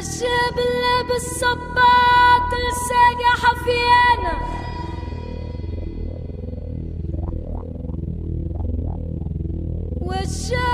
الشاب لابس صباط لساقة حفيانة والشاب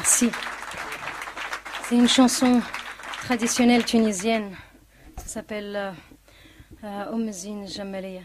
Merci. C'est une chanson traditionnelle tunisienne. Ça s'appelle euh, euh, Omzine Jamalia.